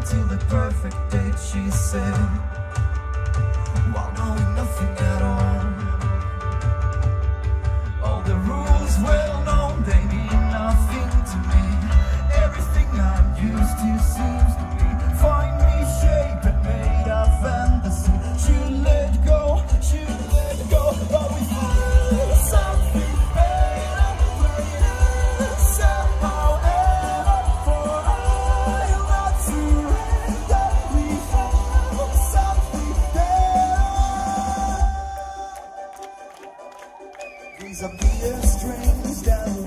Until the perfect date, she said. While knowing nothing else. disappear strings down.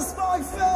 This is my face.